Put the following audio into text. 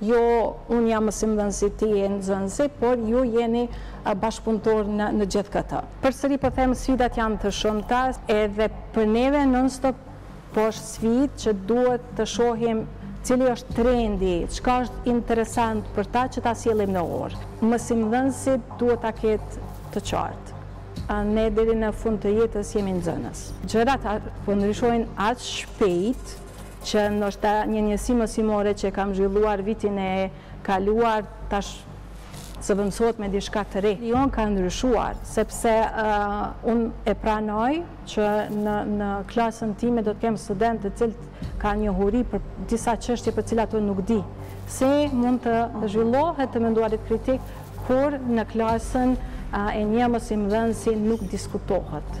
Jo, unë jam mësimdhënësi ti je nxënësi, por ju jeni bashkëpunëtorë në gjithë këtë. Përsëri po them sfidat janë të shumta edhe për neve non stop po është sfidë që duhet të shohim cili është trendi, çka është interesant për ta që ta sjellim në orë. Mësimdhënësi duhet ta ketë të qartë, ne deri në fund të jetës jemi nxënës. Gjërat po ndryshojnë aq shpejt që ndoshta një njësi mësimore që e kam zhvilluar vitin e kaluar tash zëvendësohet me diçka të re. Jonë ka ndryshuar, sepse unë e pranoj që në, në klasën time do të kem studentë të cilët kanë njohuri për disa çështje për cilat unë nuk di. Si mund të zhvillohet të menduarit kritik Kur në klasën e një mësimdhënësi nuk diskutohet.